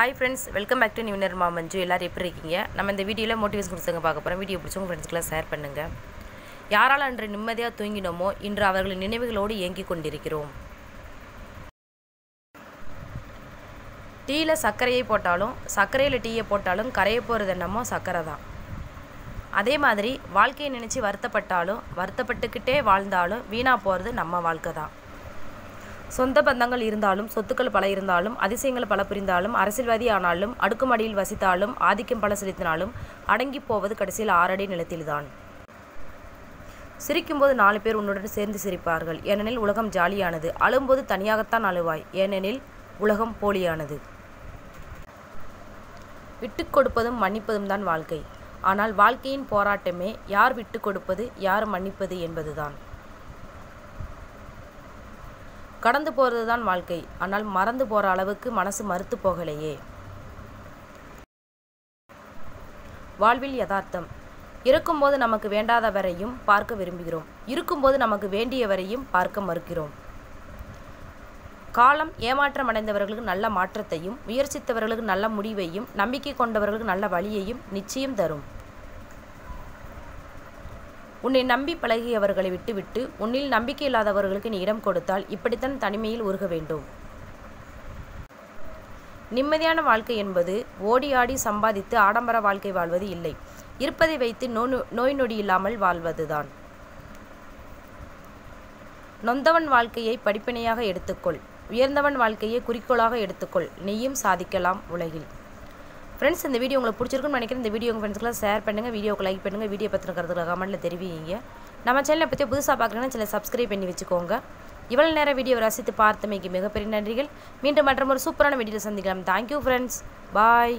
Hi friends welcome back to நியூனர் மா மஞ்சு எல்லோரும் எப்படி இருக்கீங்க? நம்ம இந்த வீடியோவில் மோட்டிவேஷன் கொடுத்துங்க பார்க்க போகிறோம் வீடியோ பிடிச்சவங்க ஃப்ரெண்ட்ஸ்க்கெலாம் ஷேர் பண்ணுங்கள் யாரால் அன்று நிம்மதியாக தூங்கினோமோ இன்று அவர்களின் நினைவுகளோடு இயங்கிக் கொண்டிருக்கிறோம். டீயில் சர்க்கரையை போட்டாலும் சர்க்கரையில் டீயை போட்டாலும் கரையை போகிறது என்னமோ சர்க்கரை தான். அதே மாதிரி வாழ்க்கையை நினச்சி வருத்தப்பட்டாலும் வருத்தப்பட்டுக்கிட்டே வாழ்ந்தாலும் வீணாக போகிறது நம்ம வாழ்க்கை தான். சொந்த பந்தங்கள் இருந்தாலும் சொத்துக்கள் பல இருந்தாலும் அதிசயங்கள் பல புரிந்தாலும் அரசியல்வாதி ஆனாலும் அடுக்குமாடியில் வசித்தாலும் ஆதிக்கம் பல செலுத்தினாலும் அடங்கி போவது கடைசியில் ஆறடி நிலத்தில்தான். சிரிக்கும்போது நாலு பேர் உன்னுடன் சேர்ந்து சிரிப்பார்கள். ஏனெனில் உலகம் ஜாலியானது. அழும்போது தனியாகத்தான் அழுவாய். ஏனெனில் உலகம் போலியானது. விட்டு கொடுப்பதும் மன்னிப்பதும் தான் வாழ்க்கை. ஆனால் வாழ்க்கையின் போராட்டமே யார் விட்டு கொடுப்பது யார் மன்னிப்பது என்பதுதான். கடந்து போகிறது தான் வாழ்க்கை. ஆனால் மறந்து போகிற அளவுக்கு மனசு மறுத்து போகலையே. வாழ்வில் யதார்த்தம். இருக்கும்போது நமக்கு வேண்டாதவரையும் பார்க்க விரும்புகிறோம். இருக்கும்போது நமக்கு வேண்டியவரையும் பார்க்க மறுக்கிறோம். காலம் ஏமாற்றம் அடைந்தவர்களுக்கு நல்ல மாற்றத்தையும் முயற்சித்தவர்களுக்கு நல்ல முடிவையும் நம்பிக்கை கொண்டவர்களுக்கு நல்ல வழியையும் நிச்சயம் தரும். உன்னை நம்பி பழகியவர்களை விட்டுவிட்டு உன்னில் நம்பிக்கை இல்லாதவர்களுக்கு நீ இடம் கொடுத்தால் இப்படித்தான் தனிமையில் உருக வேண்டும். நிம்மதியான வாழ்க்கை என்பது ஓடி ஆடி சம்பாதித்து ஆடம்பர வாழ்க்கை வாழ்வது இல்லை. இருப்பதை வைத்து நோய் நோய் நொடி இல்லாமல் வாழ்வதுதான். நொந்தவன் வாழ்க்கையை படிப்பினையாக எடுத்துக்கொள். உயர்ந்தவன் வாழ்க்கையை குறிக்கோளாக எடுத்துக்கொள். நீயும் சாதிக்கலாம் உலகில். ஃப்ரெண்ட்ஸ் இந்த வீடியோ உங்களுக்கு பிடிச்சிருக்குன்னு நினைக்கிறேன். இந்த வீடியோ உங்கள் ஃப்ரெண்ட்ஸ்க்குலாம் ஷேர் பண்ணுங்கள் வீடியோக்கு லைக் பண்ணுங்கள் வீடியோ பற்றின கருத்துக்களை கமெண்ட்டில் தெரிவிங்க. நம்ம சேனலை பற்றி புதுசாக பார்க்குறீங்கன்னா சில சப்ஸ்கிரைப் பண்ணி வச்சுக்கோங்க. இவ்வளோ நேரம் வீடியோ ரசித்து பார்த்தமைக்கு மிகப்பெரிய நன்றிகள். மீண்டும் மற்றும் ஒரு சூப்பரான வீடியோவில் சந்திக்கலாம். Thank you friends bye